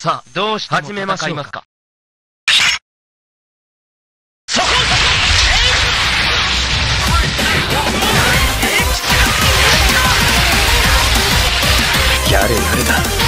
さあ、どうして始めましょうか。やれやれだ？